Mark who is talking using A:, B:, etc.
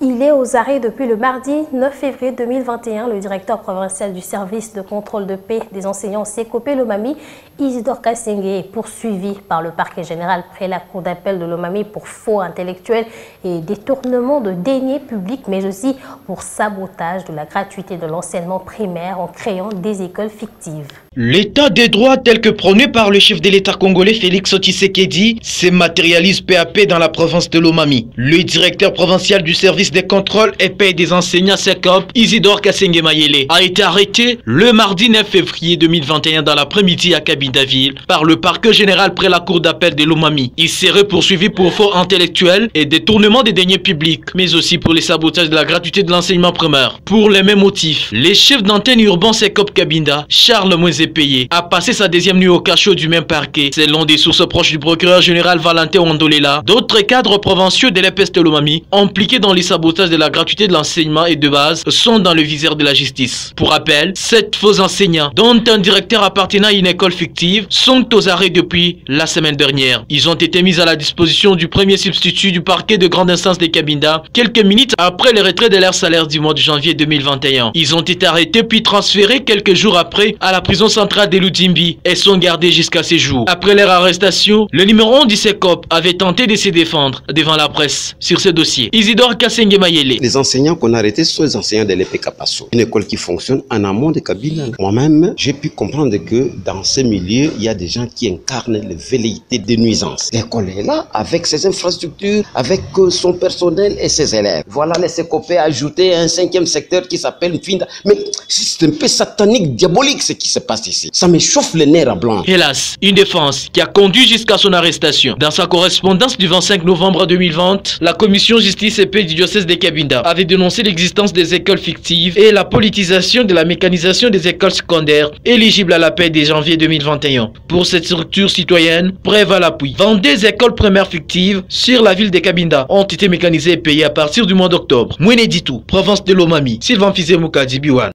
A: Il est aux arrêts depuis le mardi 9 février 2021. Le directeur provincial du service de contrôle de paix des enseignants Sekopé Lomami, Isidore Kassenge, est poursuivi par le parquet général près la cour d'appel de Lomami pour faux intellectuels et détournement de deniers publics, mais aussi pour sabotage de la gratuité de l'enseignement primaire en créant des écoles fictives.
B: L'état des droits tel que prôné par le chef de l'État congolais Félix Tshisekedi se matérialise peu à peu dans la province de Lomami. Le directeur provincial du service des contrôles et paix des enseignants SECOP, Isidore Kassenge Mayele, a été arrêté le mardi 9 février 2021 dans l'après-midi à Kabindaville par le parquet général près la cour d'appel de Lomami. Il serait poursuivi pour faux intellectuels et détournement des deniers publics, mais aussi pour les sabotages de la gratuité de l'enseignement primaire. Pour les mêmes motifs, les chefs d'antenne urbain SECOP Kabinda, Charles Moise payé, a passé sa deuxième nuit au cachot du même parquet. Selon des sources proches du procureur général Valentin Wandolela, d'autres cadres provinciaux de de Lomami, impliqués dans les sabotages de la gratuité de l'enseignement et de base, sont dans le viseur de la justice. Pour rappel, sept faux enseignants, dont un directeur appartenant à une école fictive, sont aux arrêts depuis la semaine dernière. Ils ont été mis à la disposition du premier substitut du parquet de grande instance des Cabinda, quelques minutes après le retrait de leur salaire du mois de janvier 2021. Ils ont été arrêtés puis transférés quelques jours après à la prison centrale de Ludimbi et sont gardés jusqu'à ces jours. Après leur arrestation, le numéro 1 du SECOP avait tenté de se défendre devant la presse sur ce dossier. Isidore Kassenge Mayele.
C: Les enseignants qu'on a arrêtés sont les enseignants de l'EPK Passo, une école qui fonctionne en amont de Kabila. Moi-même, j'ai pu comprendre que dans ce milieu, il y a des gens qui incarnent les velléités de nuisance. L'école est là avec ses infrastructures, avec son personnel et ses élèves. Voilà les SECOP ajouté un cinquième secteur qui s'appelle FINDA. Mais c'est un peu satanique, diabolique ce qui se passe Ça me chauffe les nerfs à blanc.
B: Hélas, une défense qui a conduit jusqu'à son arrestation. Dans sa correspondance du 25 novembre 2020, la commission justice et paix du diocèse de Kabinda avait dénoncé l'existence des écoles fictives et la politisation de la mécanisation des écoles secondaires éligibles à la paix dès janvier 2021. Pour cette structure citoyenne, preuve à l'appui. 22 écoles primaires fictives sur la ville de Kabinda ont été mécanisées et payées à partir du mois d'octobre. Mouene Ditou, province de Lomami, Sylvain Fizé Biwan.